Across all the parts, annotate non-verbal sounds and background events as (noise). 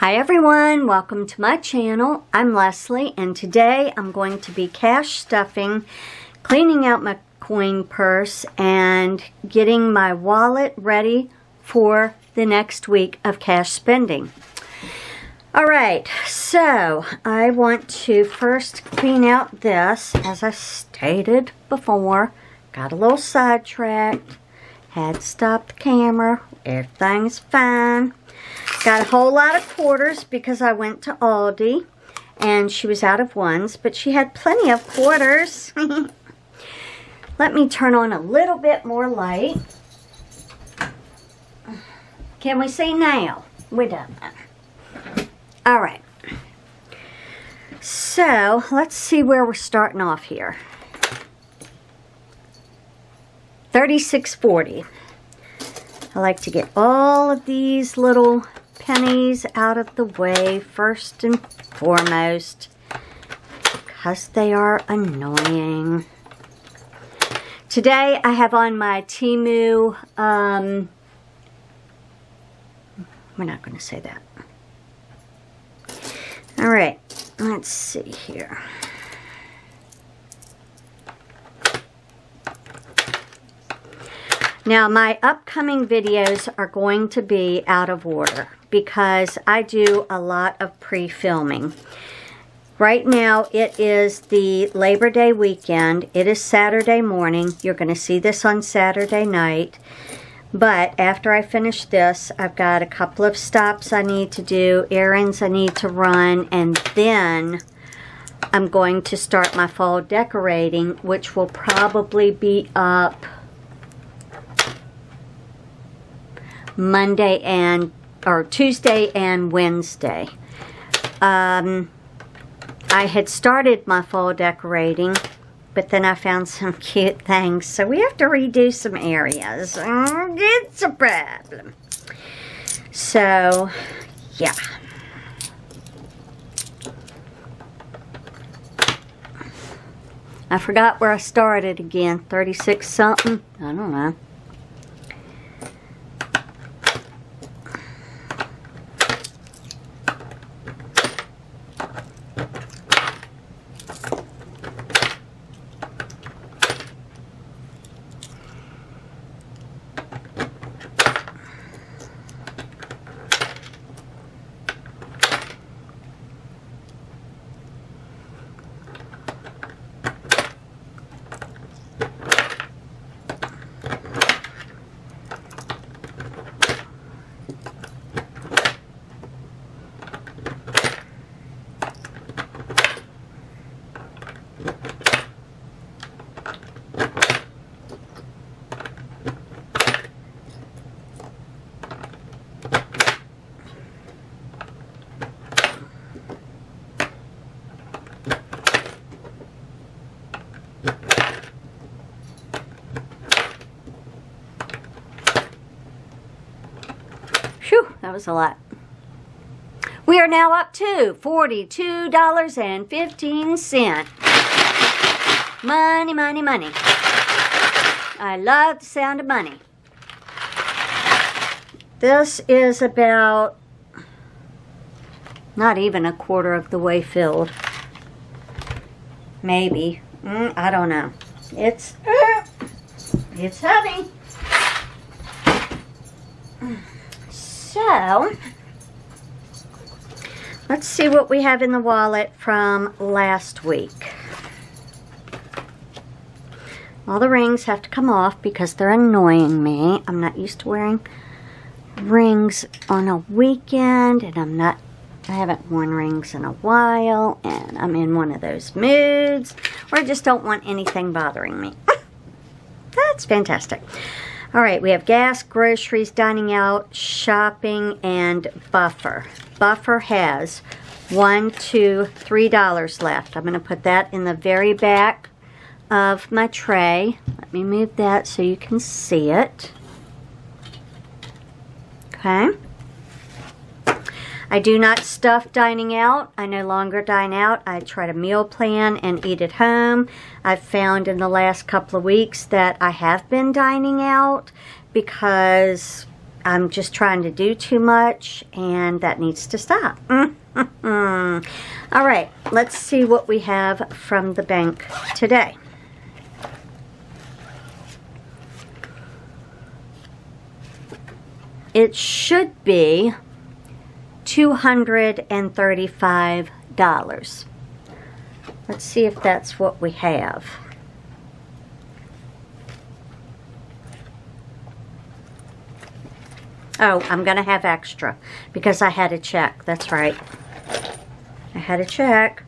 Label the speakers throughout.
Speaker 1: Hi everyone, welcome to my channel. I'm Leslee and today I'm going to be cash stuffing, cleaning out my coin purse and getting my wallet ready for the next week of cash spending. Alright, so I want to first clean out this as I stated before. Got a little sidetracked, had to stop the camera, everything's fine. Got a whole lot of quarters because I went to Aldi and she was out of ones, but she had plenty of quarters. (laughs) Let me turn on a little bit more light. Can we see now? We done All right. So, let's see where we're starting off here. 3640. I like to get all of these little pennies out of the way first and foremost because they are annoying. Today I have on my Temu, um, we're not going to say that. All right, let's see here. Now, my upcoming videos are going to be out of order because I do a lot of pre-filming. Right now, it is the Labor Day weekend. It is Saturday morning. You're going to see this on Saturday night. But after I finish this, I've got a couple of stops I need to do, errands I need to run, and then I'm going to start my fall decorating, which will probably be up Monday and or Tuesday and Wednesday. Um, I had started my fall decorating, but then I found some (laughs) cute things, so we have to redo some areas. It's a problem. So, yeah. I forgot where I started again. 36 something? I don't know. That was a lot. We are now up to $42.15. Money, money, money. I love the sound of money. This is about not even a quarter of the way filled. Maybe. Mm, I don't know. It's, uh, it's heavy. So, let's see what we have in the wallet from last week. All the rings have to come off because they're annoying me. I'm not used to wearing rings on a weekend and I'm not I haven't worn rings in a while and I'm in one of those moods where I just don't want anything bothering me. (laughs) That's fantastic. All right, we have gas, groceries, dining out, shopping, and buffer. Buffer has one, two, three dollars left. I'm going to put that in the very back of my tray. Let me move that so you can see it. Okay. I do not stuff dining out. I no longer dine out. I try to meal plan and eat at home. I've found in the last couple of weeks that I have been dining out because I'm just trying to do too much and that needs to stop. (laughs) All right, let's see what we have from the bank today. It should be $235. Let's see if that's what we have. Oh, I'm going to have extra because I had a check. That's right. I had a check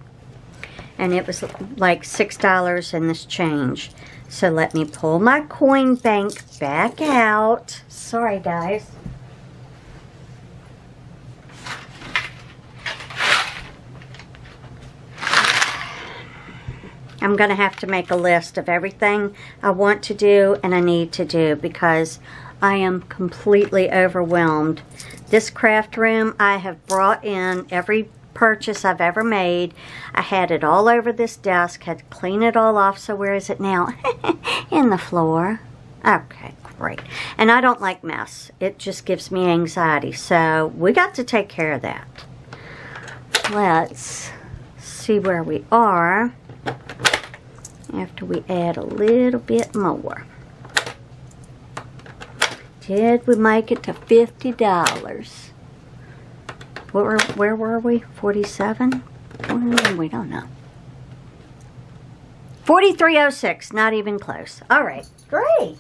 Speaker 1: and it was like $6 in this change. So let me pull my coin bank back out. Sorry, guys. I'm going to have to make a list of everything I want to do and I need to do because I am completely overwhelmed. This craft room, I have brought in every purchase I've ever made. I had it all over this desk, had to clean it all off, so where is it now? (laughs) in the floor. Okay, great. And I don't like mess. It just gives me anxiety, so we got to take care of that. Let's see where we are after we add a little bit more. Did we make it to $50? What were, where were we? 47? We don't know. 4306, not even close. All right, great.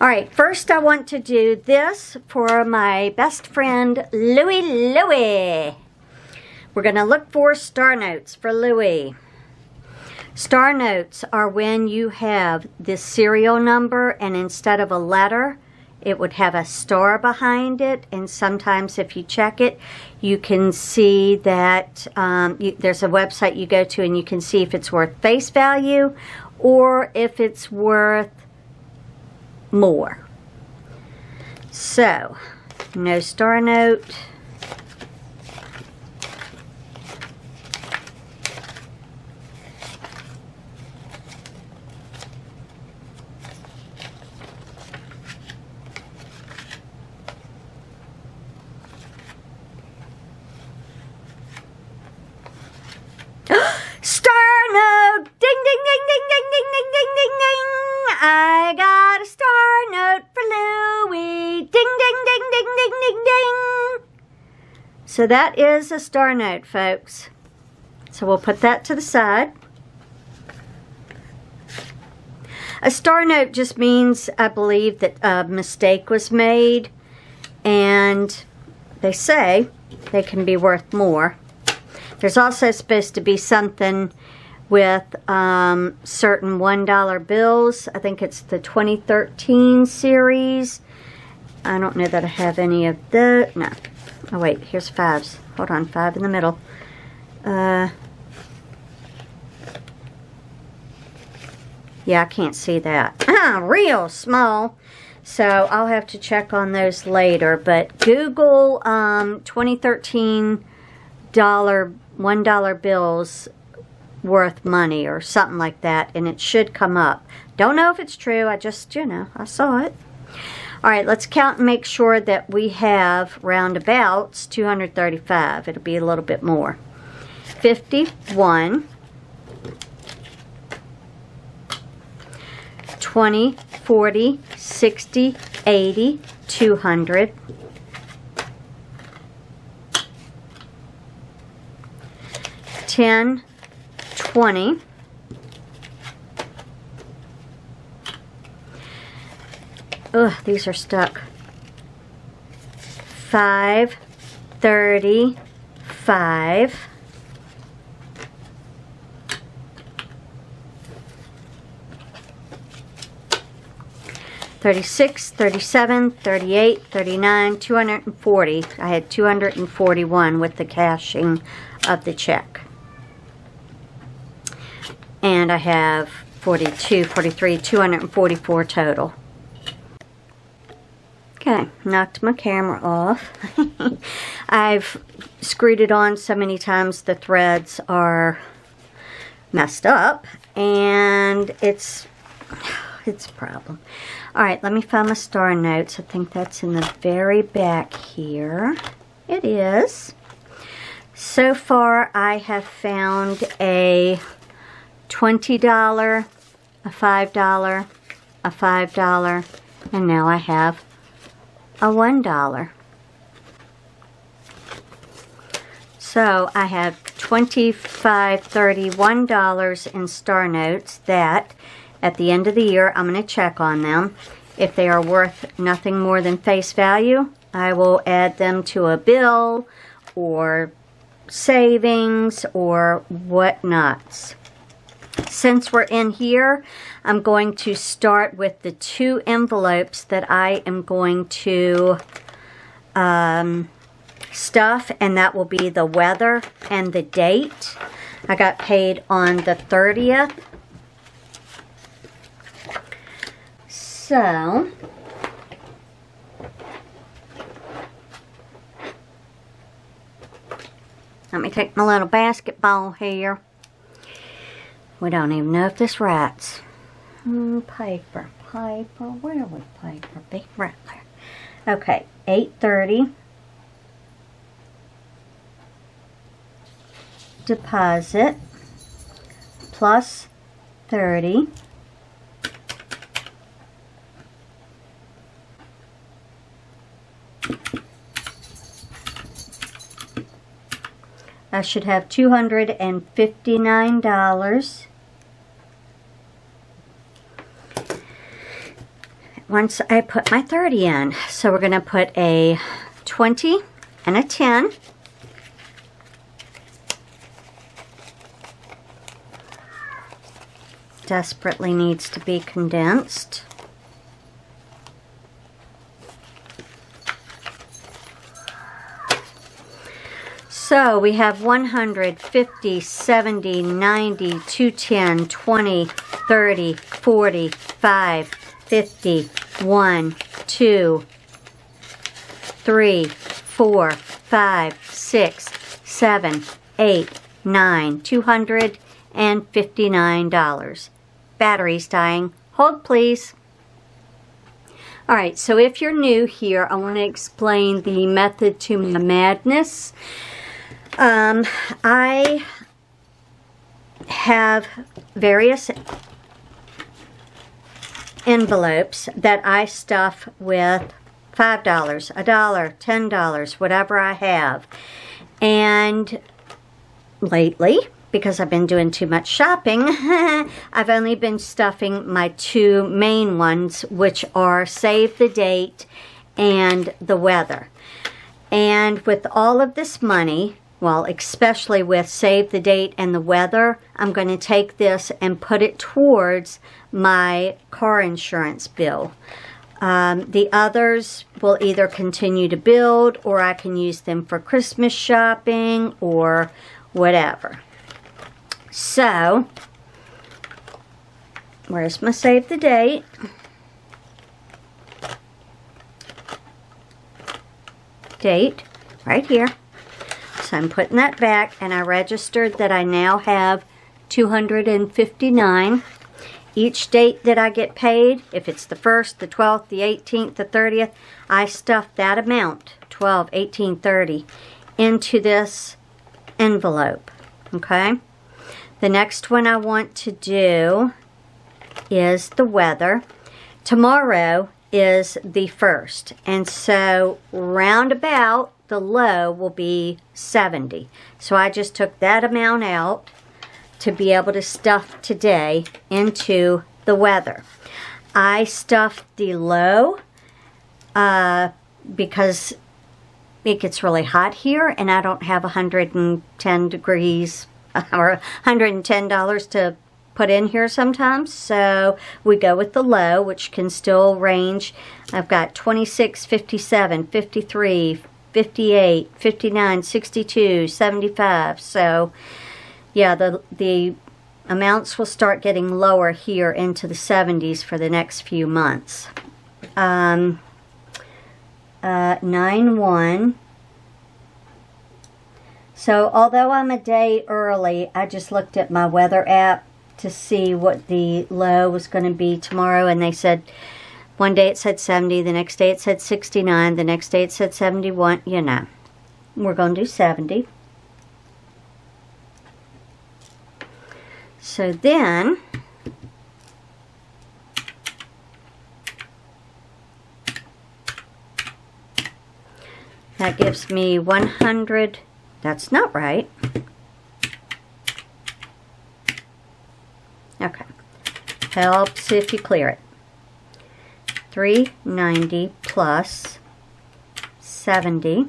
Speaker 1: All right, first I want to do this for my best friend, Louie Louie. We're going to look for star notes for Louie. Star notes are when you have this serial number and instead of a letter, it would have a star behind it. And sometimes if you check it, you can see that um, you, there's a website you go to and you can see if it's worth face value or if it's worth more. So, no star note. So that is a star note, folks. So we'll put that to the side. A star note just means, I believe, that a mistake was made. And they say they can be worth more. There's also supposed to be something with um, certain $1 bills. I think it's the 2013 series. I don't know that I have any of the... No, Oh, wait, here's fives. Hold on, five in the middle. Uh, yeah, I can't see that. (clears throat) Real small. So I'll have to check on those later. But Google um, 2013 dollar, $1 bills worth money or something like that. And it should come up. Don't know if it's true. I just, you know, I saw it. All right, let's count and make sure that we have roundabouts 235. It'll be a little bit more. 51, 20, 40, 60, 80, 200, 10, 20, Ugh, these are stuck. Five, thirty, five. Thirty-six, thirty-seven, thirty-eight, thirty-nine, two hundred and forty. I had two hundred and forty-one with the cashing of the check. And I have 42, 43, 244 total. Okay, knocked my camera off. (laughs) I've screwed it on so many times the threads are messed up and it's it's a problem. All right, let me find my star notes. I think that's in the very back here. It is. So far, I have found a $20, a $5, a $5, and now I have a $1. So I have $25, $31 in star notes that at the end of the year I'm going to check on them. If they are worth nothing more than face value, I will add them to a bill or savings or whatnots. Since we're in here, I'm going to start with the two envelopes that I am going to um, stuff, and that will be the weather and the date. I got paid on the 30th. So, let me take my little basketball here. We don't even know if this writes. Mm, paper, paper, where would paper be? Right there. Okay, 8.30. Deposit plus 30. I should have $259. Once I put my 30 in. So we're going to put a 20 and a 10. Desperately needs to be condensed. So we have 100, 50, 70, 90, 210, 20, 30, 40, 5, 50, 1, 2, 3, 4, 5, 6, 7, 8, 9, $259. Battery's dying. Hold please. Alright, so if you're new here, I want to explain the method to my madness. Um, I have various envelopes that I stuff with $5, a dollar, $10, whatever I have. And lately, because I've been doing too much shopping, (laughs) I've only been stuffing my two main ones, which are Save the Date and the Weather. And with all of this money, well, especially with Save the Date and the Weather, I'm going to take this and put it towards my car insurance bill. Um, the others will either continue to build or I can use them for Christmas shopping or whatever. So, where's my save the date? Date, right here. So I'm putting that back and I registered that I now have 259 each date that I get paid, if it's the 1st, the 12th, the 18th, the 30th, I stuff that amount, 12, 18, 30, into this envelope, okay? The next one I want to do is the weather. Tomorrow is the 1st, and so roundabout the low will be 70. So I just took that amount out to be able to stuff today into the weather. I stuffed the low uh, because it gets really hot here and I don't have 110 degrees (laughs) or $110 to put in here sometimes. So we go with the low, which can still range. I've got 26, 57, 53, 58, 59, 62, 75. So yeah, the, the amounts will start getting lower here into the 70s for the next few months. Um, uh, 9-1. So although I'm a day early, I just looked at my weather app to see what the low was going to be tomorrow, and they said one day it said 70, the next day it said 69, the next day it said 71. You know, we're going to do 70. So then, that gives me 100. That's not right. Okay. Helps if you clear it. 390 plus 70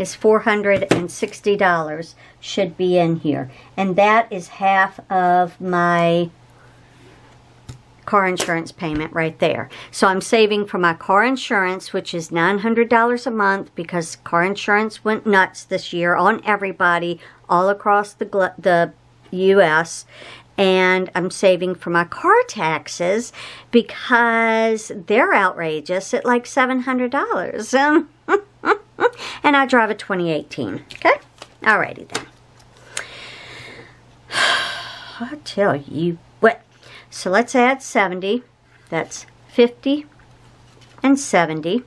Speaker 1: is $460 should be in here. And that is half of my car insurance payment right there. So I'm saving for my car insurance, which is $900 a month because car insurance went nuts this year on everybody all across the, the U.S and I'm saving for my car taxes because they're outrageous at like $700. (laughs) and I drive a 2018. Okay? Alrighty then. (sighs) I tell you what. So let's add 70. That's 50 and 70.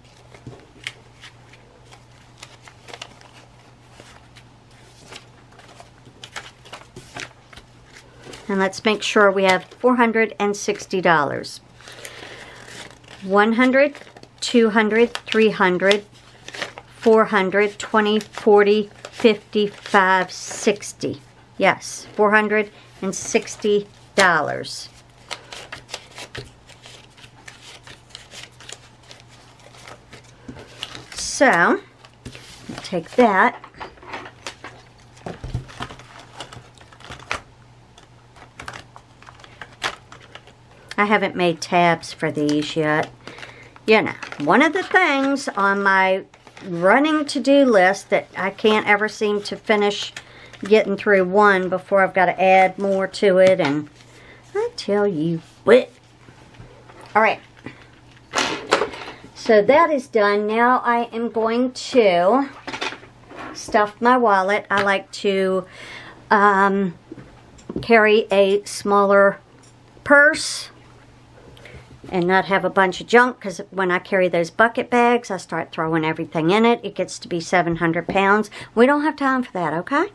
Speaker 1: And let's make sure we have $460. 100, 200, 300, 400, 20, 40, 55, 60. Yes, $460. So, take that I haven't made tabs for these yet. You know, one of the things on my running to-do list that I can't ever seem to finish getting through one before I've got to add more to it. And I tell you what. All right. So that is done. Now I am going to stuff my wallet. I like to um, carry a smaller purse and not have a bunch of junk because when I carry those bucket bags, I start throwing everything in it. It gets to be 700 pounds. We don't have time for that, okay?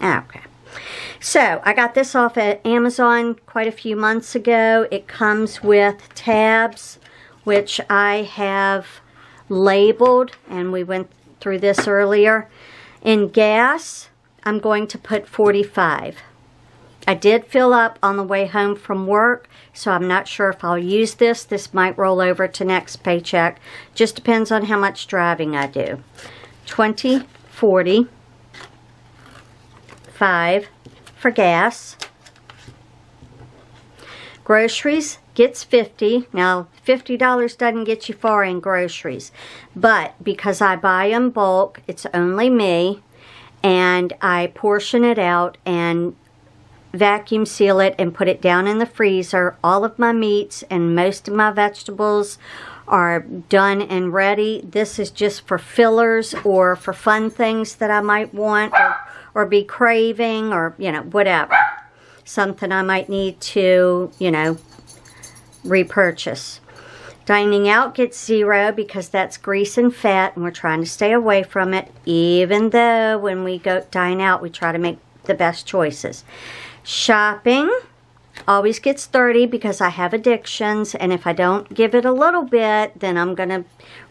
Speaker 1: Ah, okay. So, I got this off at Amazon quite a few months ago. It comes with tabs, which I have labeled, and we went through this earlier. In gas, I'm going to put 45. I did fill up on the way home from work, so I'm not sure if I'll use this. This might roll over to next paycheck. Just depends on how much driving I do. 20, 40, 5 for gas. Groceries gets 50. Now, $50 doesn't get you far in groceries. But because I buy in bulk, it's only me. And I portion it out and vacuum seal it and put it down in the freezer. All of my meats and most of my vegetables are done and ready. This is just for fillers or for fun things that I might want or, or be craving or, you know, whatever. Something I might need to, you know, repurchase. Dining out gets zero because that's grease and fat and we're trying to stay away from it even though when we go dine out we try to make the best choices. Shopping always gets 30 because I have addictions and if I don't give it a little bit then I'm going to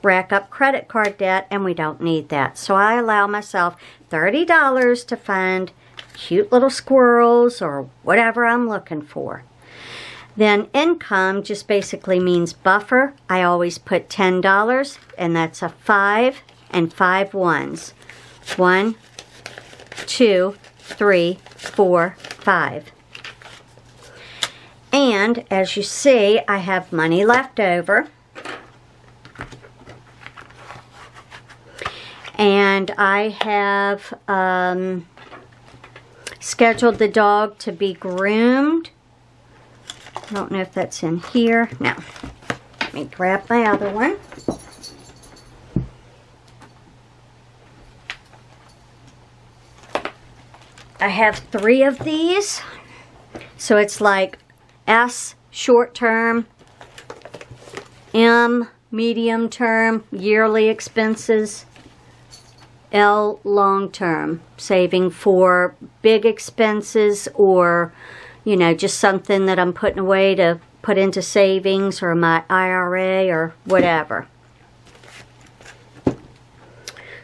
Speaker 1: rack up credit card debt and we don't need that. So I allow myself $30 to find cute little squirrels or whatever I'm looking for. Then income just basically means buffer. I always put $10 and that's a 5 and five ones. One, two, three, four, five. And as you see, I have money left over. And I have um, scheduled the dog to be groomed. I don't know if that's in here. No. Let me grab my other one. I have three of these. So it's like S, short term, M, medium term, yearly expenses, L, long term, saving for big expenses or, you know, just something that I'm putting away to put into savings or my IRA or whatever.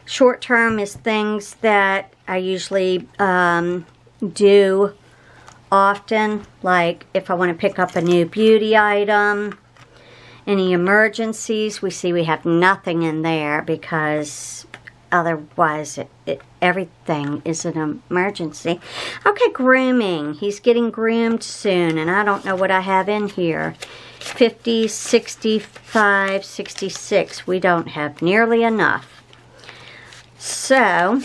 Speaker 1: Short term is things that I usually um, do often, like if I want to pick up a new beauty item, any emergencies. We see we have nothing in there because otherwise it, it, everything is an emergency. Okay, grooming. He's getting groomed soon, and I don't know what I have in here. 50, 65, 66. We don't have nearly enough. So,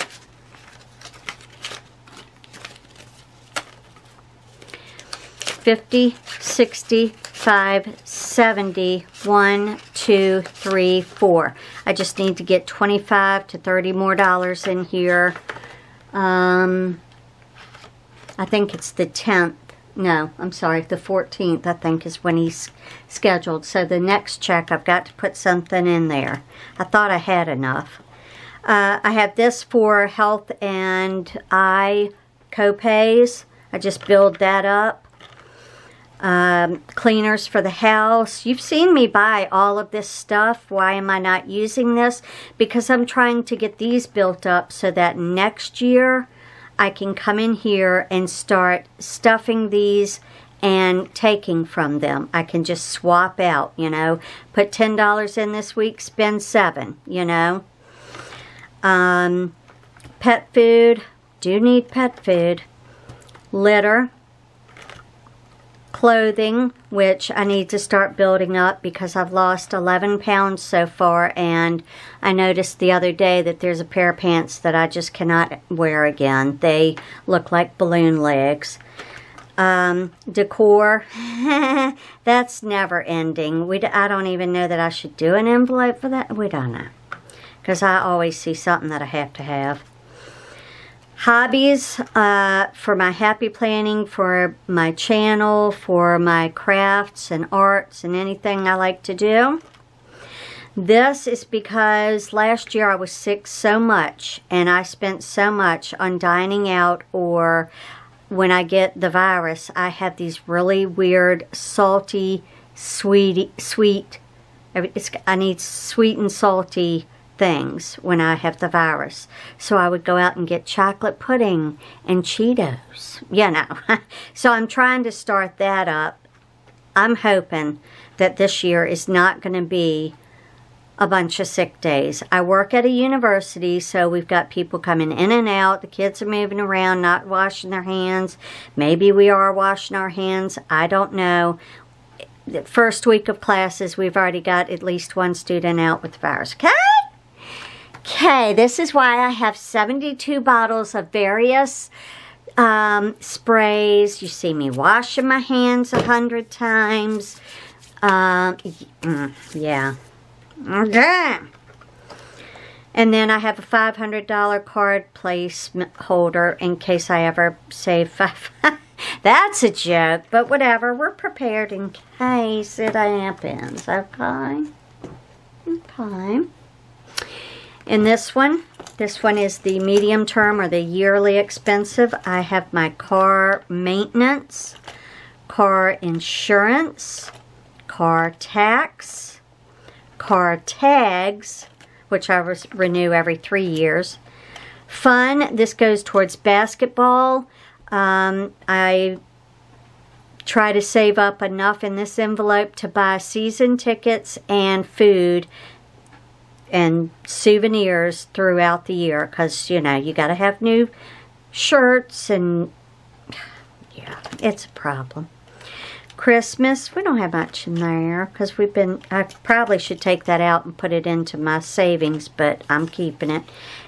Speaker 1: fifty, sixty, five, seventy, one, two, three, four. I just need to get twenty-five to thirty more dollars in here. Um, I think it's the tenth. No, I'm sorry, the 14th, I think, is when he's scheduled. So the next check, I've got to put something in there. I thought I had enough. Uh, I have this for health and eye copays. I just build that up. Um, cleaners for the house. You've seen me buy all of this stuff. Why am I not using this? Because I'm trying to get these built up so that next year I can come in here and start stuffing these and taking from them. I can just swap out, you know. Put $10 in this week, spend 7 you know. Um, pet food, do need pet food. Litter, clothing, which I need to start building up because I've lost 11 pounds so far and I noticed the other day that there's a pair of pants that I just cannot wear again. They look like balloon legs. Um, decor, (laughs) that's never ending. We, I don't even know that I should do an envelope for that. We don't know because I always see something that I have to have. Hobbies uh, for my happy planning, for my channel, for my crafts and arts and anything I like to do. This is because last year I was sick so much and I spent so much on dining out or when I get the virus, I have these really weird, salty, sweet, sweet, I need sweet and salty things when I have the virus. So I would go out and get chocolate pudding and Cheetos, you know. (laughs) so I'm trying to start that up. I'm hoping that this year is not going to be a bunch of sick days. I work at a university, so we've got people coming in and out. The kids are moving around, not washing their hands. Maybe we are washing our hands. I don't know. The first week of classes, we've already got at least one student out with the virus. Okay? Okay, this is why I have 72 bottles of various um, sprays. You see me washing my hands a hundred times. Uh, yeah. Okay. And then I have a $500 card placement holder in case I ever save five. (laughs) That's a joke, but whatever. We're prepared in case it happens, okay? Okay. In this one, this one is the medium term or the yearly expensive. I have my car maintenance, car insurance, car tax, car tags, which I renew every three years. Fun, this goes towards basketball. Um, I try to save up enough in this envelope to buy season tickets and food and souvenirs throughout the year because, you know, you got to have new shirts and, yeah, it's a problem. Christmas, we don't have much in there because we've been, I probably should take that out and put it into my savings, but I'm keeping it.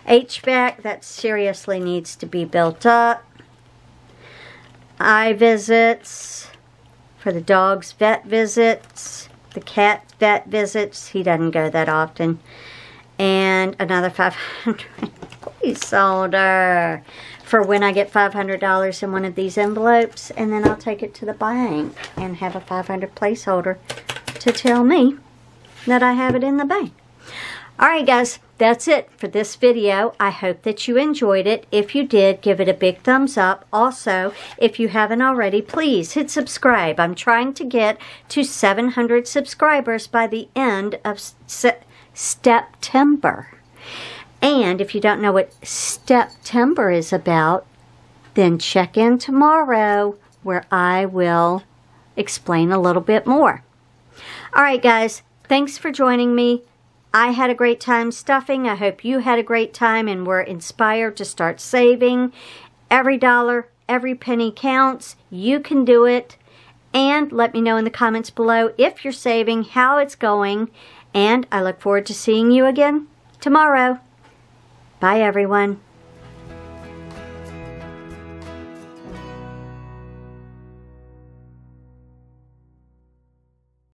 Speaker 1: HVAC, that seriously needs to be built up. Eye visits for the dog's vet visits, the cat vet visits. He doesn't go that often. And another 500 (laughs) placeholder for when I get $500 in one of these envelopes and then I'll take it to the bank and have a 500 placeholder to tell me that I have it in the bank. Alright guys, that's it for this video. I hope that you enjoyed it. If you did, give it a big thumbs up. Also, if you haven't already, please hit subscribe. I'm trying to get to 700 subscribers by the end of September. And if you don't know what September is about, then check in tomorrow where I will explain a little bit more. All right, guys, thanks for joining me. I had a great time stuffing. I hope you had a great time and were inspired to start saving. Every dollar, every penny counts. You can do it. And let me know in the comments below if you're saving, how it's going. And I look forward to seeing you again tomorrow. Bye, everyone.